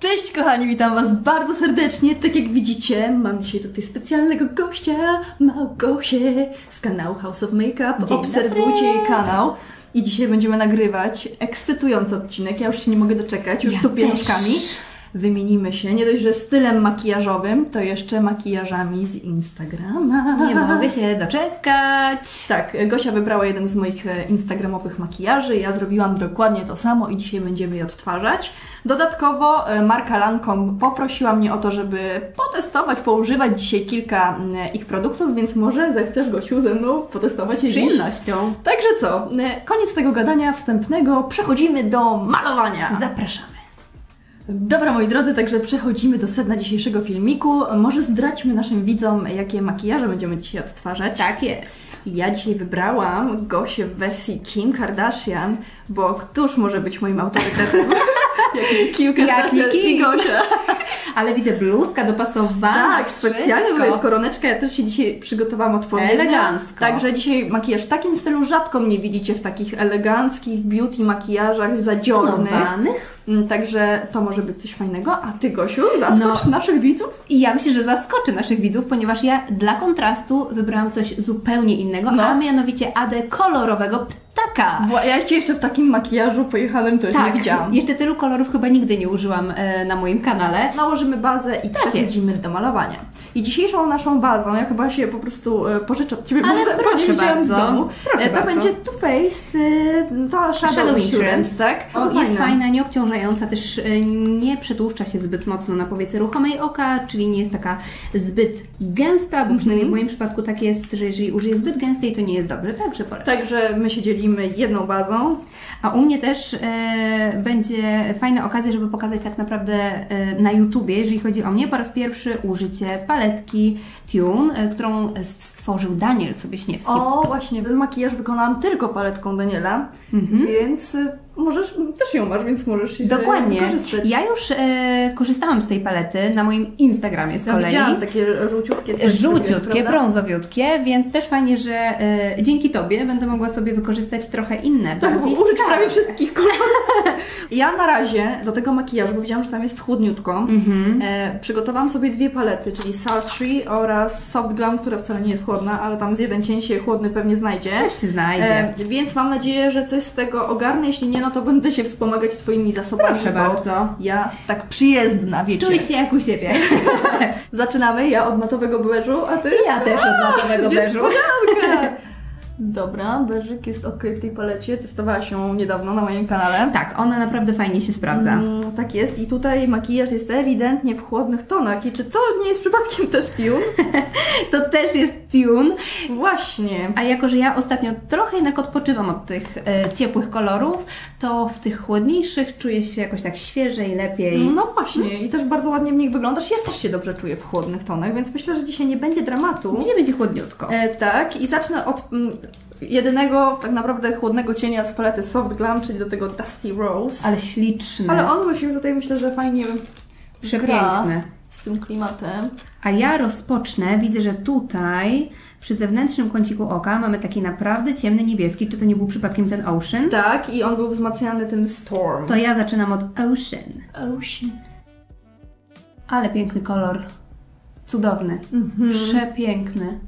Cześć kochani, witam Was bardzo serdecznie. Tak jak widzicie, mam dzisiaj tutaj specjalnego gościa, Małgosię z kanału House of Makeup. Dzień Obserwujcie dobry. jej kanał. I dzisiaj będziemy nagrywać ekscytujący odcinek. Ja już się nie mogę doczekać, już Ja tu pieluszkami. też. Wymienimy się nie dość, że stylem makijażowym, to jeszcze makijażami z Instagrama. Nie mogę się doczekać. Tak, Gosia wybrała jeden z moich e, instagramowych makijaży. Ja zrobiłam dokładnie to samo i dzisiaj będziemy je odtwarzać. Dodatkowo e, marka Lancome poprosiła mnie o to, żeby potestować, poużywać dzisiaj kilka mm, ich produktów, więc może zechcesz, Gosiu, ze mną potestować Z przyjemnością. Także co, e, koniec tego gadania wstępnego, przechodzimy do malowania. Zapraszamy. Dobra, moi drodzy, także przechodzimy do sedna dzisiejszego filmiku. Może zdradźmy naszym widzom, jakie makijaże będziemy dzisiaj odtwarzać. Tak jest. Ja dzisiaj wybrałam Gosię w wersji Kim Kardashian, bo któż może być moim autorytetem? Jak Jak Kim. i Gosia. Ale widzę bluzka dopasowana. Tak, specjalnie to jest koroneczka. Ja też się dzisiaj przygotowałam odpowiednio. Elegancko. Także dzisiaj makijaż w takim stylu rzadko mnie widzicie w takich eleganckich beauty makijażach zadziornych. Mm, Także to może być coś fajnego. A ty, Gosiu, zaskocz No. naszych widzów? I ja myślę, że zaskoczę naszych widzów, ponieważ ja dla kontrastu wybrałam coś zupełnie innego, No. a mianowicie adę kolorowego ptaka. Wła- Ja cię jeszcze w takim makijażu pojechanym to Tak, nie widziałam. jeszcze tylu kolorów chyba nigdy nie użyłam e, na moim kanale. Nałożymy bazę i Tak przechodzimy do malowania. I dzisiejszą naszą bazą, ja chyba się po prostu e, pożyczę od Ciebie Ale bo proszę wzięłam z bardzo. domu. Proszę E, to bardzo. będzie Too Faced, e, to Shadow, Shadow Insurance, tak? O, Bardzo jest fajna, nieobciążająca, też e, nie przetłuszcza się zbyt mocno na powiece ruchomej oka, czyli nie jest taka zbyt gęsta, bo przynajmniej w moim przypadku tak jest, że jeżeli użyję zbyt gęstej, to nie jest dobre, także polecam. Także my się dzielimy jedną bazą. A u mnie też e, będzie fajna okazja, żeby pokazać tak naprawdę e, na YouTubie, jeżeli chodzi o mnie, po raz pierwszy użycie paletki Tune, e, którą stworzył Daniel Sobieśniewski. O, właśnie, ten makijaż wykonałam tylko paletką Daniela, więc e, możesz, też ją masz, więc możesz się Dokładnie. Ja już e, korzystałam z tej palety na moim Instagramie z Ja kolei. widziałam takie żółciutkie coś Żółciutkie, prawda? brązowiutkie, więc też fajnie, że e, dzięki Tobie będę mogła sobie wykorzystać trochę inne, Tak, bardziej użyć ciekawe. prawie wszystkich kolorów. Ja na razie do tego makijażu, bo widziałam, że tam jest chłodniutko, Mhm. e, przygotowałam sobie dwie palety, czyli Sultry oraz Soft Glam, która wcale nie jest chłodna, ale tam z jeden cień się chłodny pewnie znajdzie. Coś się znajdzie. E, więc mam nadzieję, że coś z tego ogarnę. Jeśli nie, no to będę się wspomagać Twoimi zasobami. Proszę bardzo. Ja tak przyjezdna, wiecie. Czuj się jak u siebie. Zaczynamy. Ja od matowego beżu, a Ty? Ja też od matowego beżu. Dobra, beżyk jest ok w tej palecie. Testowałaś ją niedawno na moim kanale. Tak, ona naprawdę fajnie się sprawdza. Mm, tak jest. I tutaj makijaż jest ewidentnie w chłodnych tonach. I czy to nie jest przypadkiem też Tune? To też jest tune. Właśnie. A jako, że ja ostatnio trochę jednak odpoczywam od tych e, ciepłych kolorów, to w tych chłodniejszych czuję się jakoś tak świeżej, lepiej. No właśnie. I też bardzo ładnie w nich wyglądasz. Ja też się dobrze czuję w chłodnych tonach, więc myślę, że dzisiaj nie będzie dramatu. Gdzie będzie chłodniutko? E, tak. I zacznę od mm, jedynego tak naprawdę chłodnego cienia z palety Soft Glam, czyli do tego Dusty Rose. Ale śliczny. Ale on właśnie tutaj myślę, że fajnie Przepiękny. z tym klimatem. A ja rozpocznę, widzę, że tutaj przy zewnętrznym kąciku oka mamy taki naprawdę ciemny niebieski. Czy to nie był przypadkiem ten Ocean? Tak, i on był wzmacniany tym Storm. To ja zaczynam od Ocean. Ocean. Ale piękny kolor. Cudowny. Mhm. Przepiękny.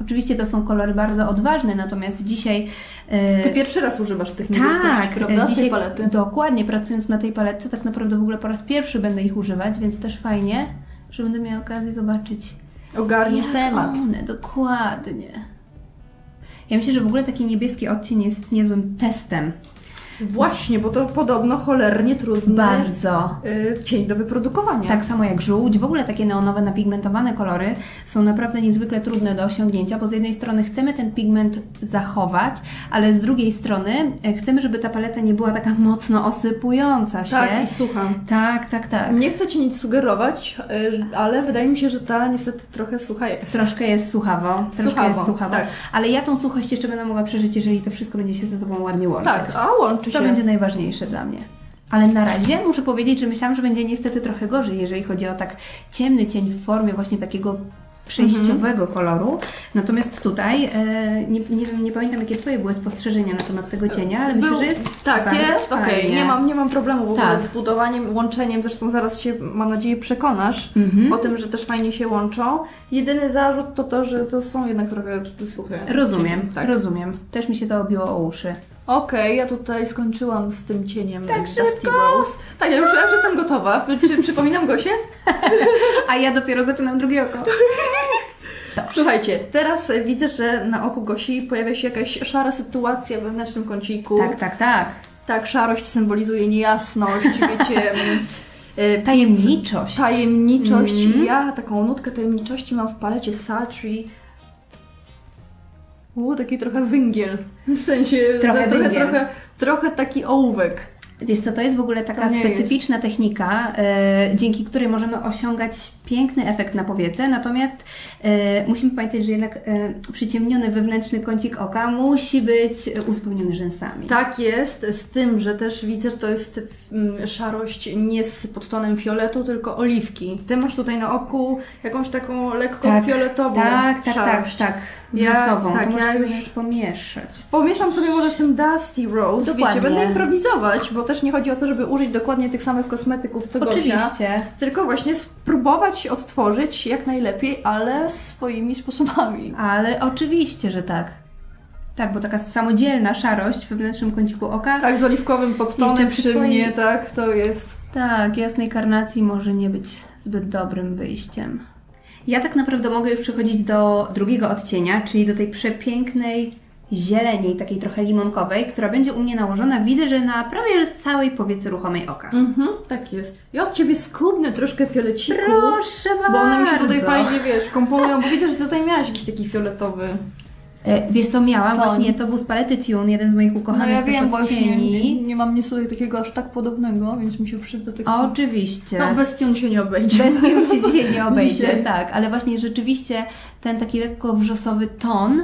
Oczywiście to są kolory bardzo odważne, natomiast dzisiaj. e, Ty pierwszy raz używasz tych tak, prawda? Z tej dzisiaj palety. dokładnie pracując na tej paletce, tak naprawdę w ogóle po raz pierwszy będę ich używać, więc też fajnie, że będę miała okazję zobaczyć. Ogarniesz temat. One, dokładnie. Ja myślę, że w ogóle taki niebieski odcień jest niezłym testem. Właśnie, bo to podobno cholernie trudny Bardzo. y, cień do wyprodukowania. Tak samo jak żółć, w ogóle takie neonowe, napigmentowane kolory są naprawdę niezwykle trudne do osiągnięcia, bo z jednej strony chcemy ten pigment zachować, ale z drugiej strony e, chcemy, żeby ta paleta nie była taka mocno osypująca się. Tak, i słucham. tak, tak, tak. Nie chcę Ci nic sugerować, y, ale wydaje mi się, że ta niestety trochę sucha jest. Troszkę jest suchawo, troszkę Suchawo, jest suchawo, tak. ale ja tą suchość jeszcze będę mogła przeżyć, jeżeli to wszystko będzie się ze sobą ładnie łączyć. Tak, a łączy To się. będzie najważniejsze dla mnie. Ale na razie muszę powiedzieć, że myślałam, że będzie niestety trochę gorzej, jeżeli chodzi o tak ciemny cień w formie właśnie takiego przejściowego Mhm. koloru. Natomiast tutaj, e, nie, nie nie pamiętam jakie Twoje były spostrzeżenia na temat tego cienia, ale myślę, Był- że jest Tak, jest, okej. fajnie. Nie, mam, nie mam problemu w ogóle Tak. z budowaniem, łączeniem. Zresztą zaraz się, mam nadzieję, przekonasz Mhm. o tym, że też fajnie się łączą. Jedyny zarzut to to, że to są jednak trochę suche. Rozumiem, Tak. rozumiem. Też mi się to obiło o uszy. Okej, ja tutaj skończyłam z tym cieniem Tak Dusty szybko? Rose. Tak, ja już, ja już jestem gotowa. Przy, przypominam Gosię? A ja dopiero zaczynam drugie oko. Słuchajcie, teraz widzę, że na oku Gosi pojawia się jakaś szara sytuacja w wewnętrznym kąciku. Tak, tak, tak. Tak, szarość symbolizuje niejasność, wiecie... mm, e, Tajemniczość. Tajemniczość. Mhm. Ja taką nutkę tajemniczości mam w palecie Sultry. U, taki trochę węgiel. W sensie... Trochę trochę, węgiel. trochę, trochę taki ołówek. Wiesz co, to jest w ogóle taka specyficzna technika, e, dzięki której możemy osiągać piękny efekt na powiece, natomiast e, musimy pamiętać, że jednak e, przyciemniony wewnętrzny kącik oka musi być uzupełniony rzęsami. Tak jest, z tym, że też widzę, że to jest mm, szarość nie z podtonem fioletu, tylko oliwki. Ty masz tutaj na oku jakąś taką lekko Tak, fioletową tak, tak, tak, szarość. tak. Ja- tak, to możesz ja sobie już- nawet pomieszać. Pomieszam sobie może z tym Dusty Rose, Dokładnie. wiecie, będę improwizować, bo też nie chodzi o to, żeby użyć dokładnie tych samych kosmetyków co Gosia. Oczywiście. Tylko właśnie spróbować odtworzyć jak najlepiej, ale swoimi sposobami. Ale oczywiście, że tak. Tak, bo taka samodzielna szarość w wewnętrznym kąciku oka. Tak, z oliwkowym podtonem przy swoim- mnie, tak, to jest... Tak, jasnej karnacji może nie być zbyt dobrym wyjściem. Ja tak naprawdę mogę już przechodzić do drugiego odcienia, czyli do tej przepięknej zieleni, takiej trochę limonkowej, która będzie u mnie nałożona. Widzę, że na prawie całej powiecy ruchomej oka. Mhm, tak jest. Ja od Ciebie skubnę troszkę fiolecików. Proszę bardzo. Bo one mi się tutaj fajnie, wiesz, komponują, bo widzę, że tutaj miałaś jakiś taki fioletowy. E, Wiesz co, miałam właśnie, to był z palety Tune, jeden z moich No ukochanych ja też wiem, już nie, odcieni. nie, nie mam nic tutaj takiego aż tak podobnego, więc mi się przyda tylko... Oczywiście. No bez tune się nie obejdzie. Bez tym się dzisiaj nie obejdzie, Dzisiaj. tak, ale właśnie rzeczywiście ten taki lekko wrzosowy ton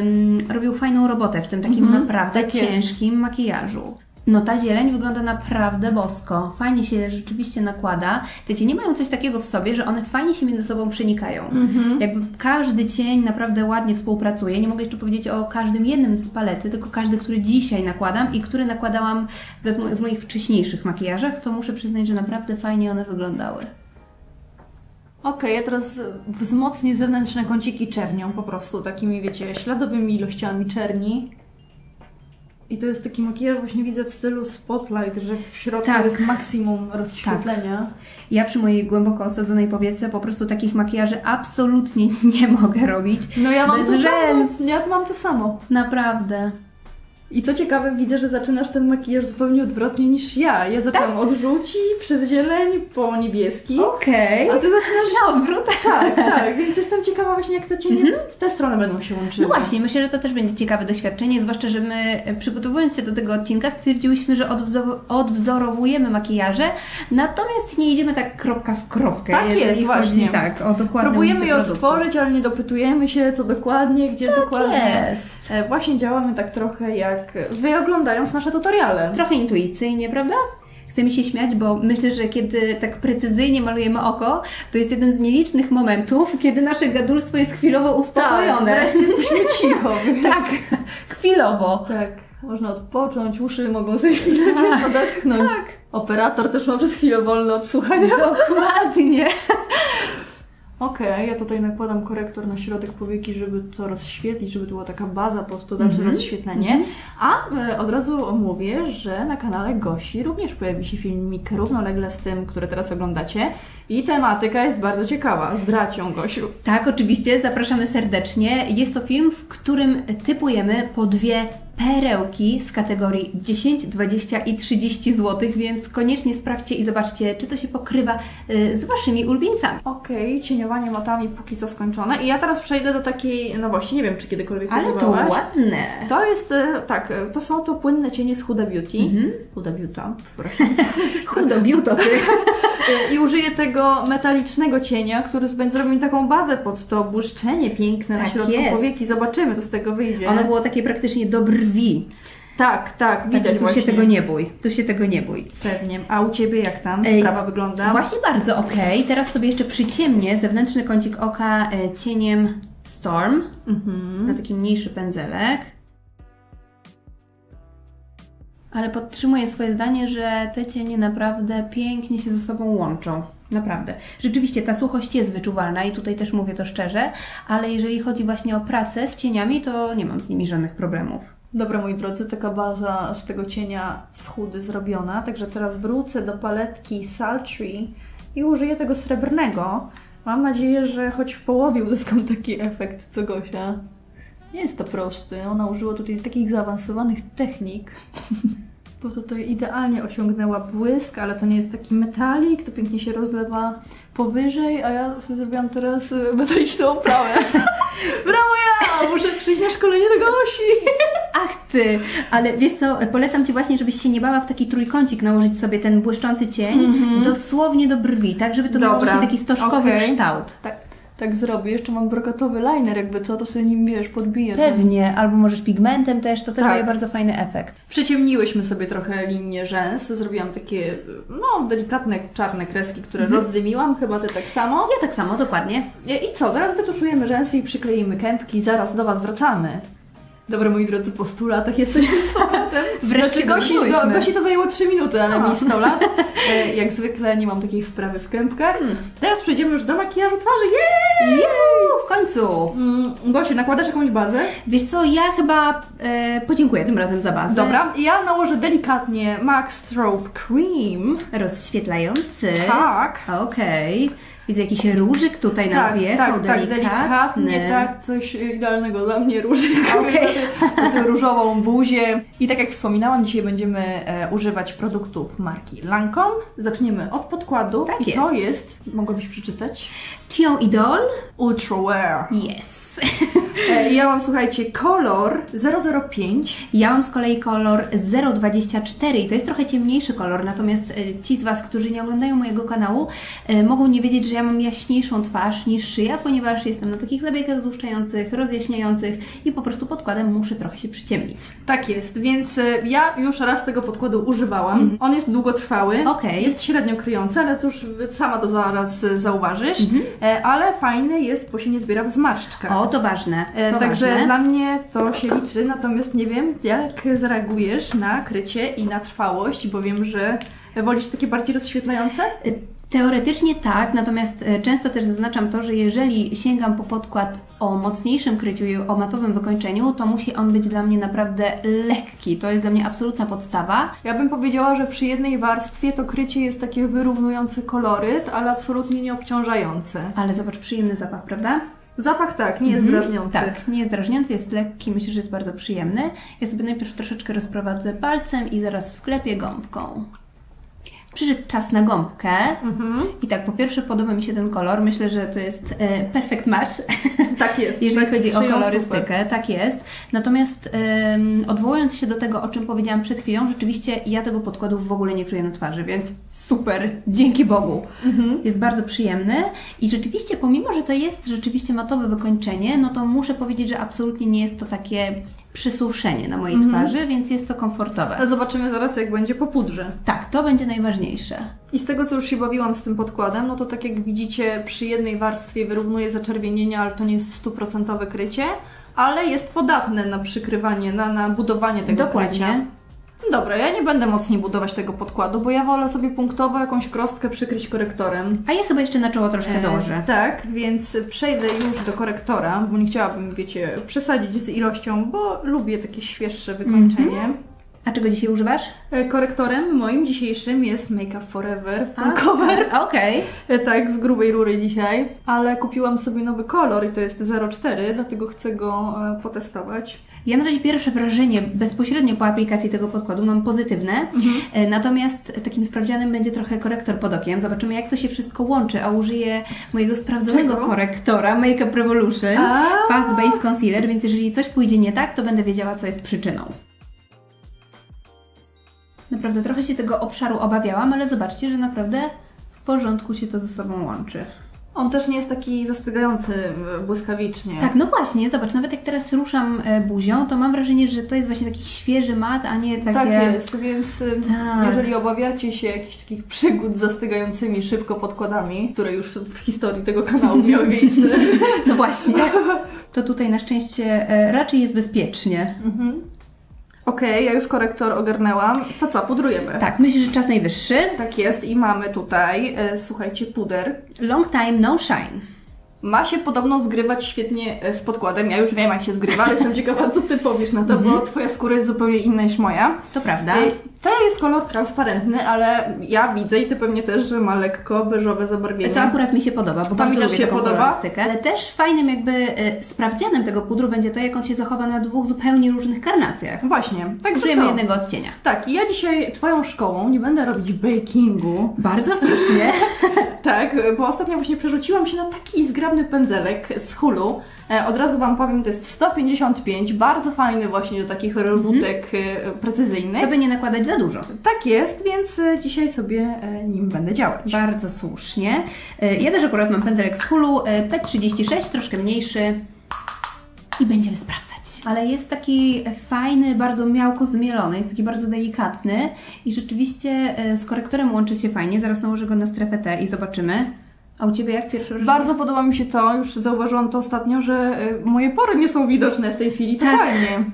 ym, robił fajną robotę w tym takim Mhm, naprawdę tak ciężkim makijażu. No ta zieleń wygląda naprawdę bosko. Fajnie się rzeczywiście nakłada. Te cienie mają coś takiego w sobie, że one fajnie się między sobą przenikają. Mhm. Jakby każdy cień naprawdę ładnie współpracuje. Nie mogę jeszcze powiedzieć o każdym jednym z palety, tylko każdy, który dzisiaj nakładam i który nakładałam we, w mo- w moich wcześniejszych makijażach, to muszę przyznać, że naprawdę fajnie one wyglądały. Okej, ja teraz wzmocnię zewnętrzne kąciki czernią, po prostu takimi, wiecie, śladowymi ilościami czerni. I to jest taki makijaż, właśnie widzę w stylu spotlight, że w środku Tak. jest maksimum rozświetlenia. Ja przy mojej głęboko osadzonej powiece po prostu takich makijaży absolutnie nie mogę robić. No ja mam Bez to rzęs. samo. Ja mam to samo. Naprawdę. I co ciekawe, widzę, że zaczynasz ten makijaż zupełnie odwrotnie niż ja. Ja zaczęłam Tak. od żółci, przez zieleń, po niebieski. Okej. A ty zaczynasz... Na odwrót. Tak, tak, więc jestem ciekawa właśnie, jak te cienie w tę stronę będą się łączyły. No właśnie, myślę, że to też będzie ciekawe doświadczenie, zwłaszcza, że my e, przygotowując się do tego odcinka stwierdziłyśmy, że odwzo- odwzorowujemy makijaże, natomiast nie idziemy tak kropka w kropkę. Tak jest, właśnie. Tak, o dokładne Próbujemy je produktu. odtworzyć, ale nie dopytujemy się, co dokładnie, gdzie dokładnie. Jest. E, Właśnie działamy tak trochę jak wy oglądając nasze tutoriale. Trochę intuicyjnie, prawda? Chcę mi się śmiać, bo myślę, że kiedy tak precyzyjnie malujemy oko, to jest jeden z nielicznych momentów, kiedy nasze gadulstwo jest chwilowo Tak, uspokojone. wreszcie jesteśmy cicho. tak, chwilowo. Tak, można odpocząć, uszy mogą sobie chwilę odetchnąć. Tak. Operator też ma przez chwilę wolne od słuchania. Dokładnie. Okej, ja tutaj nakładam korektor na środek powieki, żeby to rozświetlić, żeby to była taka baza pod to dalsze rozświetlenie. A e, od razu mówię, że na kanale Gosi również pojawi się filmik równolegle z tym, który teraz oglądacie. I tematyka jest bardzo ciekawa. Zdradź ją, Gosiu. Tak, oczywiście, zapraszamy serdecznie. Jest to film, w którym typujemy po dwie perełki z kategorii 10, 20 i 30 zł, więc koniecznie sprawdźcie i zobaczcie, czy to się pokrywa y, z Waszymi ulubieńcami. Okej, cieniowanie matami póki co skończone. I ja teraz przejdę do takiej nowości. Nie wiem, czy kiedykolwiek Ale to ładne. To jest, e, tak, e, to są to płynne cienie z Huda Beauty. Huda Beauty, przepraszam. Chudo, biuto ty. I użyję tego metalicznego cienia, który zrobił mi taką bazę pod to błyszczenie piękne na Tak środku jest. powieki. Zobaczymy, co z tego wyjdzie. Ono było takie praktycznie do brwi. Tak, tak, widać Także tu właśnie. się tego nie bój. Tu się tego nie bój. Pewnie. A u Ciebie jak tam Ej, sprawa wygląda? Właśnie bardzo okej. Teraz sobie jeszcze przyciemnię zewnętrzny kącik oka e, cieniem Storm na taki mniejszy pędzelek. Ale podtrzymuję swoje zdanie, że te cienie naprawdę pięknie się ze sobą łączą. Naprawdę. Rzeczywiście ta suchość jest wyczuwalna i tutaj też mówię to szczerze, ale jeżeli chodzi właśnie o pracę z cieniami, to nie mam z nimi żadnych problemów. Dobra, moi drodzy, taka baza z tego cienia z chudy zrobiona, także teraz wrócę do paletki Sultry i użyję tego srebrnego. Mam nadzieję, że choć w połowie uzyskam taki efekt co Gosia. Nie jest to prosty. Ona użyła tutaj takich zaawansowanych technik, bo tutaj idealnie osiągnęła błysk, ale to nie jest taki metalik, to pięknie się rozlewa powyżej, a ja sobie zrobiłam teraz metaliczną oprawę. Brawo ja! Muszę przyjść na szkolenie do Gosi! Ach ty, ale wiesz co, polecam Ci właśnie, żebyś się nie bała w taki trójkącik nałożyć sobie ten błyszczący cień dosłownie do brwi, tak żeby to miało Dobra, się taki stożkowy okej. kształt. Tak, tak zrobię. Jeszcze mam brokatowy liner, jakby co, to sobie nim, wiesz, podbiję. ten- Pewnie, albo możesz pigmentem też, to też Tak. daje bardzo fajny efekt. Przyciemniłyśmy sobie trochę linię rzęs. Zrobiłam takie, no, delikatne czarne kreski, które rozdymiłam. Chyba Ty tak samo. Ja tak samo, dokładnie. I co, teraz wytuszujemy rzęsy i przykleimy kępki. Zaraz do Was wracamy. Dobra, moi drodzy, po 100 latach jesteśmy z powrotem. Wreszcie znaczy, Gosi. Go, Gosi to zajęło 3 minuty, ale mi 100 lat. E, Jak zwykle nie mam takiej wprawy w kępkach. Teraz przejdziemy już do makijażu twarzy. Jej! W końcu! Mm, Gosiu, nakładasz jakąś bazę? Wiesz co, ja chyba e, podziękuję tym razem za bazę. Dobra, ja nałożę delikatnie MAC Strobe Cream. Rozświetlający. Tak. Okej. Widzę jakiś różyk tutaj Tak, nawjechał, tak, tak, delikatny. delikatnie, tak, coś idealnego dla mnie, różyk. Okej. Na tę różową buzię. I tak jak wspominałam, dzisiaj będziemy e, używać produktów marki Lancome. Zaczniemy od podkładu. Tak I jest. to jest, mogłabyś przeczytać? Tion Idol? Ultra Wear. Yes. E, ja mam, słuchajcie, kolor 005. Ja mam z kolei kolor 024 i to jest trochę ciemniejszy kolor, natomiast e, ci z Was, którzy nie oglądają mojego kanału, e, mogą nie wiedzieć, że ja mam jaśniejszą twarz niż szyja, ponieważ jestem na takich zabiegach złuszczających, rozjaśniających i po prostu podkładem muszę trochę się przyciemnić. Tak jest, więc ja już raz tego podkładu używałam. On jest długotrwały. Okej. Jest średnio kryjący, ale to już sama to zaraz zauważysz. Mhm. E, ale fajny jest, bo się nie zbiera w zmarszczkach. O, to ważne. E, To Także ważne. dla mnie to się liczy, natomiast nie wiem, jak zareagujesz na krycie i na trwałość, bo wiem, że wolisz takie bardziej rozświetlające? Teoretycznie tak, natomiast e, często też zaznaczam to, że jeżeli sięgam po podkład o mocniejszym kryciu i o matowym wykończeniu, to musi on być dla mnie naprawdę lekki. To jest dla mnie absolutna podstawa. Ja bym powiedziała, że przy jednej warstwie to krycie jest takie wyrównujące koloryt, ale absolutnie nie obciążające. Ale zobacz, przyjemny zapach, prawda? Zapach tak, nie jest drażniący. Tak, nie jest drażniący, jest lekki, myślę, że jest bardzo przyjemny. Ja sobie najpierw troszeczkę rozprowadzę palcem i zaraz wklepię gąbką. Przyszedł czas na gąbkę. Mhm. I tak, po pierwsze podoba mi się ten kolor. Myślę, że to jest e, perfect match. Tak jest. jeżeli tak chodzi o kolorystykę, super. tak jest. Natomiast em, odwołując się do tego, o czym powiedziałam przed chwilą, rzeczywiście ja tego podkładu w ogóle nie czuję na twarzy, więc super, dzięki Bogu. Mhm. Jest bardzo przyjemny i rzeczywiście, pomimo, że to jest rzeczywiście matowe wykończenie, no to muszę powiedzieć, że absolutnie nie jest to takie przysuszenie na mojej Mhm. twarzy, więc jest to komfortowe. Ale zobaczymy zaraz, jak będzie po pudrze. Tak, to będzie najważniejsze. I z tego, co już się bawiłam z tym podkładem, no to tak jak widzicie, przy jednej warstwie wyrównuje zaczerwienienia, ale to nie jest stuprocentowe krycie, ale jest podatne na przykrywanie, na, na budowanie tego Dokładnie. krycia. Dobra, ja nie będę mocniej budować tego podkładu, bo ja wolę sobie punktowo jakąś krostkę przykryć korektorem. A ja chyba jeszcze na czoło troszkę. E, tak, więc przejdę już do korektora, bo nie chciałabym, wiecie, przesadzić z ilością, bo lubię takie świeższe wykończenie. A czego dzisiaj używasz? E, Korektorem moim dzisiejszym jest Make Up Forever Full Cover. Okej. E, Tak, z grubej rury dzisiaj, ale kupiłam sobie nowy kolor i to jest 04, dlatego chcę go e, potestować. Ja na razie pierwsze wrażenie bezpośrednio po aplikacji tego podkładu mam pozytywne, e, natomiast takim sprawdzianem będzie trochę korektor pod okiem. Zobaczymy jak to się wszystko łączy, a użyję mojego sprawdzonego Czego? korektora Makeup Revolution A. Fast Base Concealer, więc jeżeli coś pójdzie nie tak, to będę wiedziała co jest przyczyną. Naprawdę trochę się tego obszaru obawiałam, ale zobaczcie, że naprawdę w porządku się to ze sobą łączy. On też nie jest taki zastygający e, błyskawicznie. Tak, no właśnie, zobacz, nawet jak teraz ruszam e, buzią, to mam wrażenie, że to jest właśnie taki świeży mat, a nie takie... Tak jest, więc y, Tak. jeżeli obawiacie się jakichś takich przygód z zastygającymi szybko podkładami, które już w historii tego kanału miały miejsce, No właśnie. To tutaj na szczęście e, raczej jest bezpiecznie. Okej, ja już korektor ogarnęłam, to co, pudrujemy? Tak, myślę, że czas najwyższy. Tak jest i mamy tutaj, e, słuchajcie, puder. Long time no shine. Ma się podobno zgrywać świetnie e, z podkładem. Ja już wiem, jak się zgrywa, ale jestem ciekawa, co Ty powiesz na to, bo Twoja skóra jest zupełnie inna niż moja. To prawda. E, To jest kolor transparentny, ale ja widzę i Ty pewnie też, że ma lekko beżowe zabarwienie. To akurat mi się podoba, bo To mi też się taką podoba. Ale też fajnym jakby e, sprawdzianem tego pudru będzie to, jak on się zachowa na dwóch zupełnie różnych karnacjach. Właśnie. Tak, Użyjemy co? jednego odcienia. Tak, i ja dzisiaj Twoją szkołą nie będę robić bakingu. Bardzo słusznie. Tak, bo ostatnio właśnie przerzuciłam się na taki zgrabny pędzelek z Hulu. E, Od razu Wam powiem, to jest 155, bardzo fajny właśnie do takich robótek e, precyzyjnych. Co by nie nakładać za dużo. Tak jest, więc e, dzisiaj sobie nim będę działać. Bardzo słusznie. Ja też akurat mam pędzelek z Hulu, e, P36, troszkę mniejszy. I będziemy sprawdzać. Ale jest taki fajny, bardzo miałko zmielony, jest taki bardzo delikatny i rzeczywiście e, z korektorem łączy się fajnie. Zaraz nałożę go na strefę T i zobaczymy. A u Ciebie jak pierwszy raz? Bardzo podoba mi się to, już zauważyłam to ostatnio, że e, moje pory nie są widoczne w tej chwili, Tak. totalnie.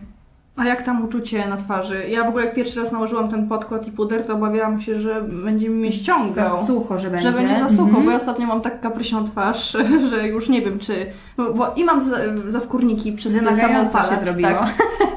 A jak tam uczucie na twarzy? Ja w ogóle jak pierwszy raz nałożyłam ten podkład i puder, to obawiałam się, że będzie mi ściągał. Za sucho, że będzie. Że będzie za sucho, Mhm. bo ja ostatnio mam tak kaprysią twarz, że już nie wiem czy... Bo, i mam za, zaskórniki przez Wymagająco samą się palet, zrobiło. Tak.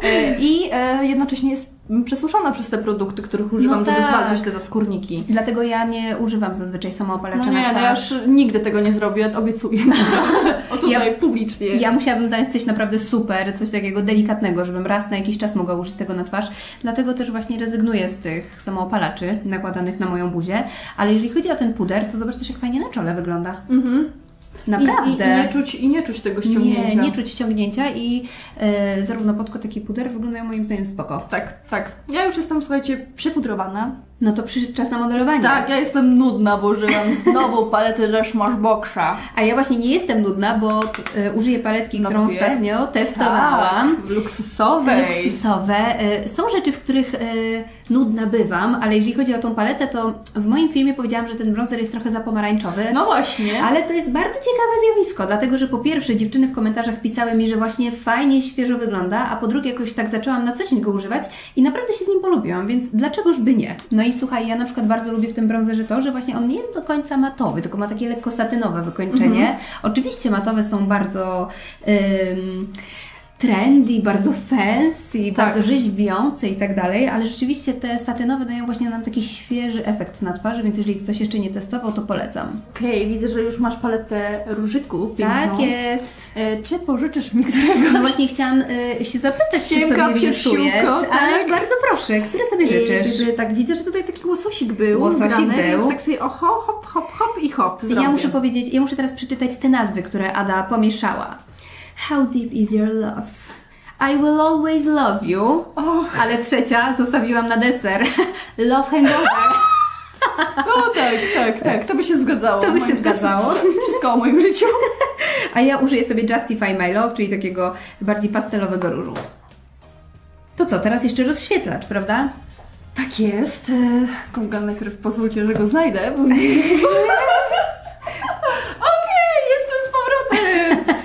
E, I e, jednocześnie jest przesuszona przez te produkty, których używam, No żeby tak. zwalczyć te zaskórniki. Dlatego ja nie używam zazwyczaj samoopalacza No na nie, no twarz. ja już nigdy tego nie zrobię, obiecuję. o tutaj publicznie. Ja musiałabym znaleźć coś naprawdę super, coś takiego delikatnego, żebym raz na jakiś czas mogła użyć tego na twarz. Dlatego też właśnie rezygnuję z tych samoopalaczy nakładanych na moją buzię. Ale jeżeli chodzi o ten puder, to zobacz też jak fajnie na czole wygląda. Mhm. Naprawdę. I, i, i, nie czuć, I nie czuć tego ściągnięcia. nie, nie czuć ściągnięcia i e, zarówno podkład, jak i puder wyglądają moim zdaniem spoko. Tak, tak. Ja już jestem, słuchajcie, przypudrowana. No to przyszedł czas na modelowanie. Tak, ja jestem nudna, bo używam znowu palety ze Smashboxa. A ja właśnie nie jestem nudna, bo e, użyję paletki, No którą wie. ostatnio testowałam. Tak, luksusowej. Luksusowe. Y, Są rzeczy, w których y, nudna bywam, ale jeżeli chodzi o tą paletę, to w moim filmie powiedziałam, że ten bronzer jest trochę za pomarańczowy. No właśnie. Ale to jest bardzo ciekawe zjawisko, dlatego że po pierwsze dziewczyny w komentarzach pisały mi, że właśnie fajnie, świeżo wygląda, a po drugie jakoś tak zaczęłam na co dzień go używać i naprawdę się z nim polubiłam, więc dlaczegoż by nie? No i słuchaj, ja na przykład bardzo lubię w tym bronzerze to, że właśnie on nie jest do końca matowy, tylko ma takie lekko satynowe wykończenie. Oczywiście matowe są bardzo... Ym, trendy, bardzo fancy, Tak. bardzo rzeźbiące i tak dalej, ale rzeczywiście te satynowe dają właśnie nam taki świeży efekt na twarzy, więc jeżeli ktoś jeszcze nie testował, to polecam. Okej, widzę, że już masz paletę różyków piękną. Tak jest. E, czy pożyczysz mi któregoś? No właśnie chciałam y, się zapytać, czy Ściemka sobie przypsiłko, winsujesz, tak? ależ bardzo proszę, który sobie życzysz? I, tak, widzę, że tutaj taki łososik był. Łososik był. Więc tak sobie oho, hop, hop, hop i hop. Ja zrobię. muszę powiedzieć, ja muszę teraz przeczytać te nazwy, które Ada pomieszała. How deep is your love? I will always love you. Och. Ale trzecia zostawiłam na deser. Love hangover. No tak, tak, tak. To by się zgadzało. To by się zgadzało. Wszystko o moim życiu. A ja użyję sobie Justify My Love, czyli takiego bardziej pastelowego różu. To co, teraz jeszcze rozświetlacz, prawda? Tak jest. E, Konga, najpierw pozwólcie, że go znajdę. Bo... Okej, jestem z powrotem.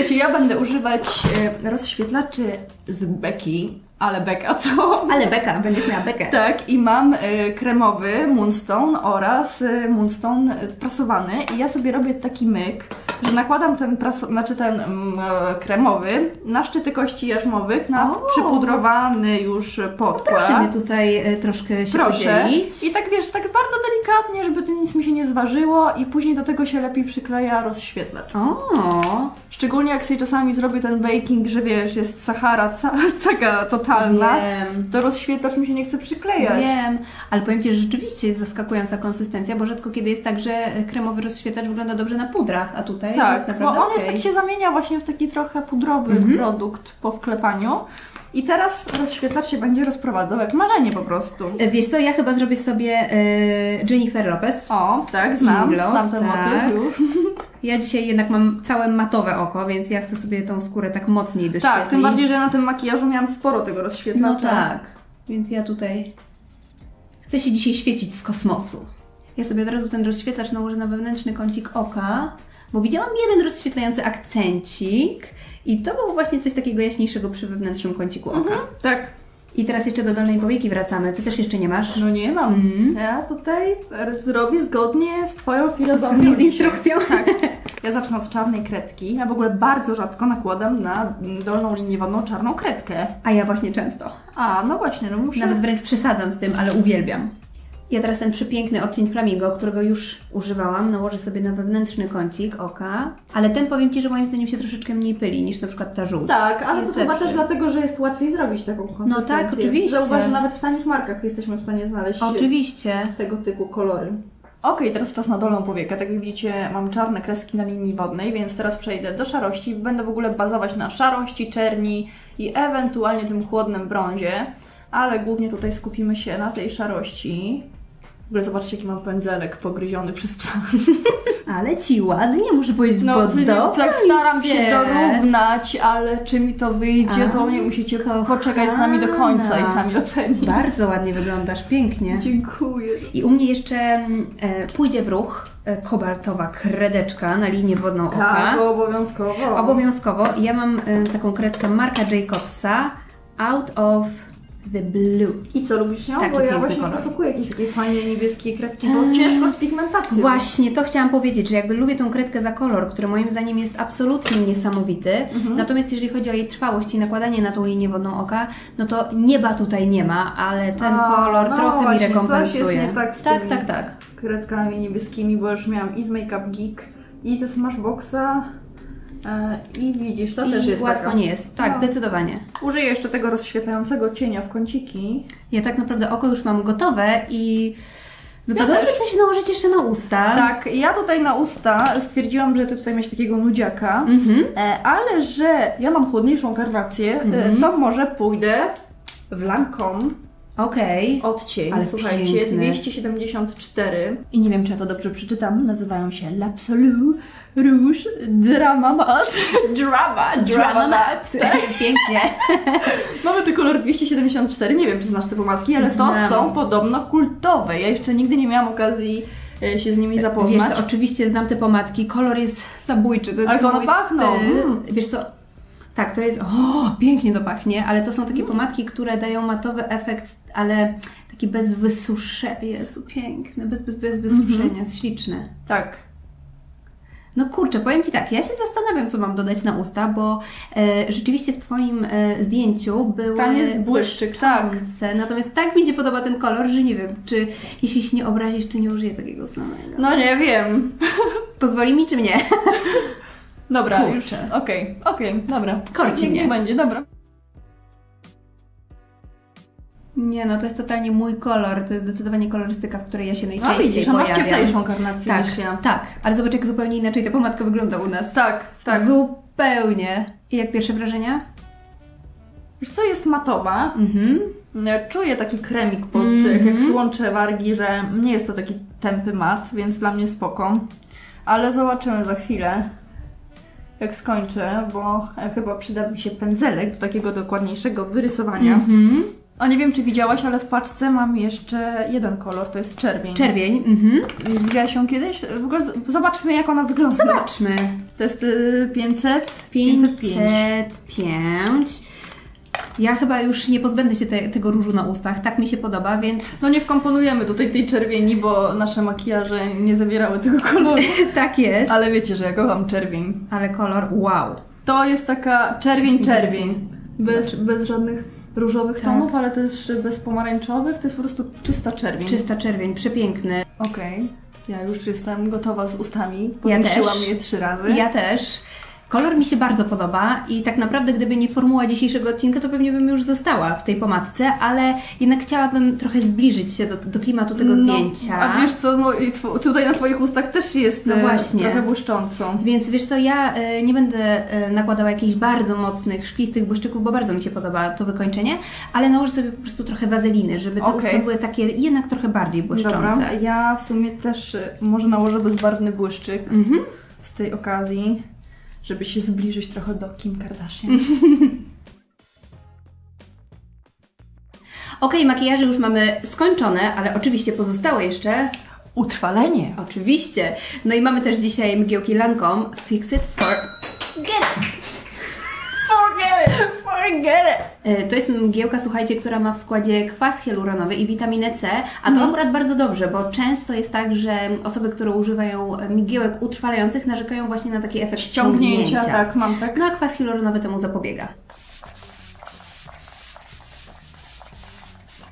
Słuchajcie, ja będę używać e, rozświetlaczy z Beki, ale Beka co? Ale beka, będziesz miała bekę. Tak, i mam e, kremowy Moonstone oraz e, Moonstone e, prasowany i ja sobie robię taki myk, że nakładam ten, praso- znaczy ten mm, e, kremowy na szczyty kości jarzmowych, na O! przypudrowany już podkład. Proszę mnie tutaj troszkę się Proszę. podzielić. I tak wiesz, tak bardzo delikatnie, żeby tu nic mi się nie zważyło i później do tego się lepiej przykleja rozświetlacz. O, Szczególnie jak sobie czasami zrobię ten baking, że wiesz, jest Sahara ca- taka totalna, wiem. to rozświetlacz mi się nie chce przyklejać. Wiem, ale powiem Ci, że rzeczywiście jest zaskakująca konsystencja, bo rzadko kiedy jest tak, że kremowy rozświetlacz wygląda dobrze na pudrach, a tutaj jest Tak, bo naprawdę on jest okej. tak się zamienia właśnie w taki trochę pudrowy Mhm. produkt po wklepaniu. I teraz rozświetlacz się będzie rozprowadzał jak marzenie po prostu. E, Wiesz co, ja chyba zrobię sobie e, Jennifer Lopez. O, tak, znam, Inglot, znam ten tak. motyw już. Ja dzisiaj jednak mam całe matowe oko, więc ja chcę sobie tą skórę tak mocniej doświetlić. Tak, tym bardziej, że na tym makijażu miałam sporo tego rozświetlacza. No tak, więc ja tutaj chcę się dzisiaj świecić z kosmosu. Ja sobie od razu ten rozświetlacz nałożę na wewnętrzny kącik oka, bo widziałam jeden rozświetlający akcencik i to było właśnie coś takiego jaśniejszego przy wewnętrznym kąciku oka. Tak. I teraz jeszcze do dolnej powieki wracamy. Ty też jeszcze nie masz? No nie mam. Mhm. Ja tutaj zrobię zgodnie z Twoją filozofią. Z instrukcją. Tak. Ja zacznę od czarnej kredki. Ja w ogóle bardzo rzadko nakładam na dolną linię wodną czarną kredkę. A ja właśnie często. A, no właśnie, no muszę... Nawet wręcz przesadzam z tym, ale uwielbiam. Ja teraz ten przepiękny odcień flamingo, którego już używałam, nałożę sobie na wewnętrzny kącik oka, ale ten powiem Ci, że moim zdaniem się troszeczkę mniej pyli niż na przykład ta żółć. Tak, ale Jest to chyba też dlatego, że jest łatwiej zrobić taką konsystencję. tak, oczywiście. Zauważ, że nawet w tanich markach jesteśmy w stanie znaleźć Oczywiście. tego typu kolory. Okej, teraz czas na dolną powiekę. Tak jak widzicie, mam czarne kreski na linii wodnej, więc teraz przejdę do szarości. Będę w ogóle bazować na szarości, czerni i ewentualnie tym chłodnym brązie, ale głównie tutaj skupimy się na tej szarości. W ogóle zobaczcie, jaki mam pędzelek pogryziony przez psa. Ale Ci ładnie, muszę powiedzieć, No, bo tak staram się dorównać, ale czy mi to wyjdzie, to A, nie musicie poczekać sami do końca i kochana. sami ocenić. Bardzo ładnie wyglądasz, pięknie. Dziękuję. I u mnie jeszcze e, pójdzie w ruch e, kobaltowa kredeczka na linię wodną oka. Tak, obowiązkowo. Obowiązkowo. Ja mam e, taką kredkę Marka Jacobsa Out of the Blue. I co, lubisz ją? Taki Bo ja właśnie kolor. poszukuję jakiejś takiej fajnej niebieskiej kredki, bo ciężko z pigmentacją. Właśnie, to chciałam powiedzieć, że jakby lubię tą kredkę za kolor, który moim zdaniem jest absolutnie niesamowity. Mhm. Natomiast jeżeli chodzi o jej trwałość i nakładanie na tą linię wodną oka, no to nieba tutaj nie ma, ale ten A, kolor no trochę właśnie, mi rekompensuje. Coś jest nie tak z tak, tak, tak. kredkami niebieskimi, bo już miałam i z Makeup Geek, i ze Smashboxa. E, I widzisz, to też I jest łatwo taka. nie jest. Tak, No. zdecydowanie. Użyję jeszcze tego rozświetlającego cienia w kąciki. Ja tak naprawdę oko już mam gotowe i wypadałoby też. coś nałożyć jeszcze na usta. Tak, ja tutaj na usta stwierdziłam, że ty tutaj mieć takiego nudziaka, Mhm. e, ale że ja mam chłodniejszą karnację, Mhm. e, to może pójdę w Lancome Okej. odcień, Ale słuchajcie, piękny. 274 i nie wiem, czy ja to dobrze przeczytam, nazywają się L'Absolu Rouge Drama Mat. Drama, Drama Mat. Pięknie. Mamy tu kolor 274, nie wiem, czy znasz te pomadki, ale to Znam. są podobno kultowe. Ja jeszcze nigdy nie miałam okazji e, się z nimi zapoznać. Wiesz co, oczywiście znam te pomadki, kolor jest zabójczy. To jest Ale one pachną. styl. Mm. Wiesz co, tak, to jest, o, pięknie to pachnie, ale to są takie pomadki, które dają matowy efekt, ale taki bez wysuszenia, Jezu, piękny, bez, bez, bez wysuszenia, Mhm. śliczny. Tak. No kurczę, powiem Ci tak, ja się zastanawiam, co mam dodać na usta, bo e, rzeczywiście w Twoim e, zdjęciu były Tam jest błyszczyk, tak. Natomiast tak mi się podoba ten kolor, że nie wiem, czy jeśli się nie obrazisz, czy nie użyję takiego samego. No nie wiem. Pozwoli mi, czy mnie? Dobra, Kurczę. już. Okej, okej, dobra. Korci Niech będzie, dobra. Nie, no to jest totalnie mój kolor. To jest zdecydowanie kolorystyka, w której ja się No najczęściej widzisz, a masz pojawiam. cieplejszą karnację Tak, niż ja. tak. Ale zobacz, jak zupełnie inaczej ta pomadka wygląda u nas. Tak, tak. Zupełnie. I jak pierwsze wrażenia? Wiesz co, jest matowa. Mhm. Ja Czuję taki kremik, pod, jak, jak złączę wargi, że nie jest to taki tępy mat, więc dla mnie spoko. Ale zobaczymy za chwilę, jak skończę, bo e, chyba przyda mi się pędzelek do takiego dokładniejszego wyrysowania. Mhm. O, nie wiem, czy widziałaś, ale w paczce mam jeszcze jeden kolor, to jest czerwień. Czerwień. Mhm. Widziałaś ją kiedyś? W ogóle zobaczmy, jak ona wygląda. Zobaczmy. To jest y, 500, 505. 505. Ja chyba już nie pozbędę się te, tego różu na ustach. Tak mi się podoba, więc No nie wkomponujemy tutaj tej czerwieni, bo nasze makijaże nie zawierały tego koloru. tak jest. Ale wiecie, że ja kocham czerwień. Ale kolor, wow. To jest taka czerwień, mi czerwień. Bez, bez żadnych różowych Tak. tonów, ale też bez pomarańczowych. To jest po prostu czysta czerwień. Czysta czerwień, przepiękny. Okej. Ja już jestem gotowa z ustami. Ja Powiększyłam też. je trzy razy. Ja też. Kolor mi się bardzo podoba i tak naprawdę gdyby nie formuła dzisiejszego odcinka, to pewnie bym już została w tej pomadce, ale jednak chciałabym trochę zbliżyć się do, do klimatu tego zdjęcia. No, a wiesz co, no, i tutaj na Twoich ustach też jest No e, właśnie. trochę błyszcząco. Więc wiesz co, ja e, nie będę e, nakładała jakichś bardzo mocnych, szklistych błyszczyków, bo bardzo mi się podoba to wykończenie, ale nałożę sobie po prostu trochę wazeliny, żeby te Okej. usta były takie jednak trochę bardziej błyszczące. Dobra, ja w sumie też może nałożę bezbarwny błyszczyk. Mhm. z tej okazji, żeby się zbliżyć trochę do Kim Kardashian. Okej, makijaże już mamy skończone, ale oczywiście pozostało jeszcze Utrwalenie. Oczywiście. No i mamy też dzisiaj mgiełki Lancome Fix It for Get It. It! Forget it! E, To jest mgiełka, słuchajcie, która ma w składzie kwas hialuronowy i witaminę C, a to akurat bardzo dobrze, bo często jest tak, że osoby, które używają mgiełek utrwalających narzekają właśnie na taki efekt ściągnięcia. Ściągnięcia, tak, mam tak. No a kwas hialuronowy temu zapobiega.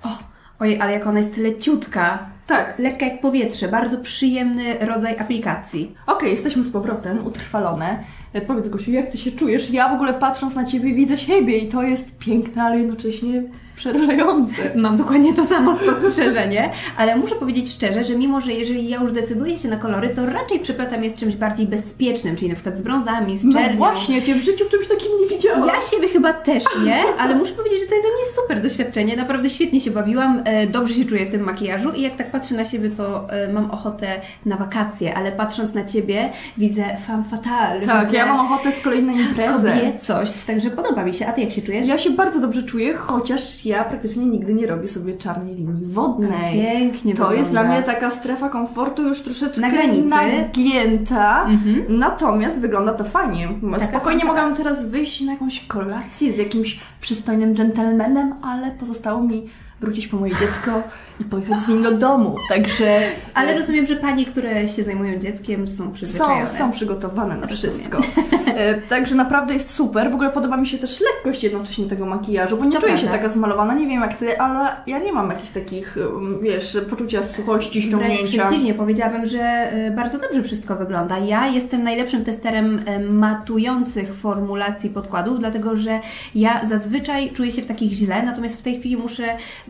O, ojej, ale jak ona jest leciutka. Tak. Lekka jak powietrze, bardzo przyjemny rodzaj aplikacji. Okej, jesteśmy z powrotem, utrwalone. E, Powiedz Gosiu, jak Ty się czujesz? Ja w ogóle patrząc na Ciebie widzę siebie i to jest piękne, ale jednocześnie przerażające. Mam dokładnie to samo spostrzeżenie, ale muszę powiedzieć szczerze, że mimo, że jeżeli ja już decyduję się na kolory, to raczej przeplatam je z czymś bardziej bezpiecznym, czyli na przykład z brązami, z No czernią. właśnie, ja Cię w życiu w czymś takim nie widziałam. Ja siebie chyba też nie, ale muszę powiedzieć, że to jest dla mnie super doświadczenie. Naprawdę świetnie się bawiłam, e, dobrze się czuję w tym makijażu i jak tak patrzę na siebie, to e, mam ochotę na wakacje, ale patrząc na Ciebie widzę femme fatale. Tak, widzę ja mam ochotę z kolei na imprezę. kobiecość, także podoba mi się. A Ty jak się czujesz? Ja się bardzo dobrze czuję, chociaż ja praktycznie nigdy nie robię sobie czarnej linii wodnej. Pięknie To jest dla wygląda. mnie taka strefa komfortu już troszeczkę Na granicy. nagięta, natomiast wygląda to fajnie. Spokojnie fanta. mogłam teraz wyjść na jakąś kolację z jakimś przystojnym dżentelmenem, ale pozostało mi wrócić po moje dziecko i pojechać z nim do domu. Także Ale rozumiem, że panie, które się zajmują dzieckiem są są, przyzwyczajone. są przygotowane na Rozumiem. wszystko. E, Także naprawdę jest super. W ogóle podoba mi się też lekkość jednocześnie tego makijażu, bo nie To czuję się prawda. taka zmalowana. Nie wiem jak ty, ale ja nie mam jakichś takich, um, wiesz, poczucia suchości, Wręcz ściągnięcia. przeciwnie, powiedziałabym, że y, bardzo dobrze wszystko wygląda. Ja jestem najlepszym testerem matujących formulacji podkładów, dlatego że ja zazwyczaj czuję się w takich źle, natomiast w tej chwili muszę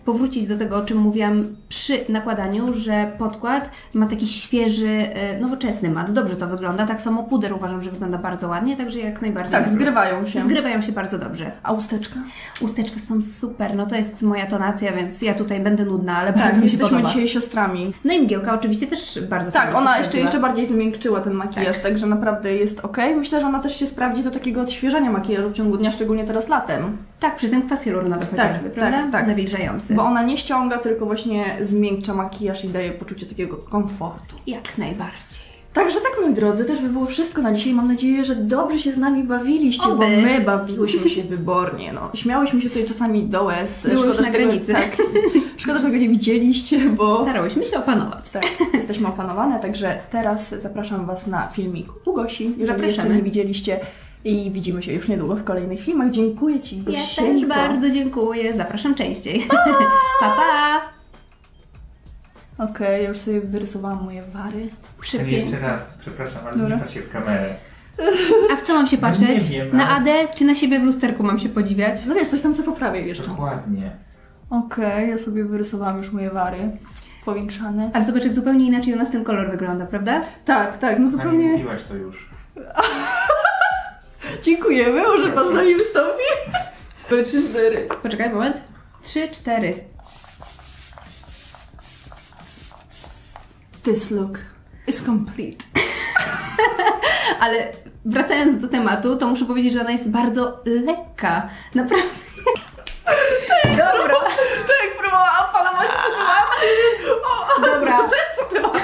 powrócić do tego, o czym mówiłam przy nakładaniu, że podkład ma taki świeży, y, nowoczesny mat. Dobrze to wygląda. Tak samo puder uważam, że wygląda bardzo ładnie, także jak najbardziej. Tak, na zgrywają się. Zgrywają się bardzo dobrze. A usteczka? Usteczki są super, no to jest moja tonacja, więc ja tutaj będę nudna, ale Tak, bardzo mi się podoba. dzisiaj siostrami. No i mgiełka oczywiście też bardzo Tak, ona jeszcze, jeszcze bardziej zmiękczyła ten makijaż, także naprawdę jest ok. Myślę, że ona też się sprawdzi do takiego odświeżania makijażu w ciągu dnia, szczególnie teraz latem. Tak, przez ten kwas hialuronowy chociażby, tak, prawda? tak. Nawilżający. Bo ona nie ściąga, tylko właśnie zmiękcza makijaż i daje poczucie takiego komfortu. Jak najbardziej. Także tak, moi drodzy, też by było wszystko na dzisiaj. Mam nadzieję, że dobrze się z nami bawiliście, Oby. bo my bawiłyśmy się wybornie. No. Śmiałyśmy się tutaj czasami do łez. Było już że na tego, granicy. Tak, szkoda, że tego nie widzieliście, bo Starałyśmy się opanować. tak, jesteśmy opanowane, także teraz zapraszam Was na filmik u Gosi, jeżeli Zapraszamy. jeszcze nie widzieliście. I widzimy się już niedługo w kolejnych filmach. Dziękuję Ci, Ja Gosieńko. też bardzo dziękuję. Zapraszam częściej. pa, pa! Okej, ja już sobie wyrysowałam moje wary. Ale Przepięknie. jeszcze raz, przepraszam, ale Dobra. nie patrzcie w kamerę. A w co mam się patrzeć? nie wiem, Na ale- Adę czy na siebie w lusterku mam się podziwiać? No wiesz, coś tam sobie poprawię jeszcze. Dokładnie. Okej, ja sobie wyrysowałam już moje wary. Powiększane. Ale zobacz, jak zupełnie inaczej u nas ten kolor wygląda, prawda? Tak, tak, no Zupełnie. zupełnie. mówiłaś to już. Dziękujemy, może pan z nami wystąpi? Dobra, trzy, cztery. Poczekaj, moment. Trzy, cztery. This look is complete. Ale wracając do tematu, to muszę powiedzieć, że ona jest bardzo lekka. Naprawdę. Tak, Dobra. Tak, próbowałam panować sytuację. Dobra. Co ty masz?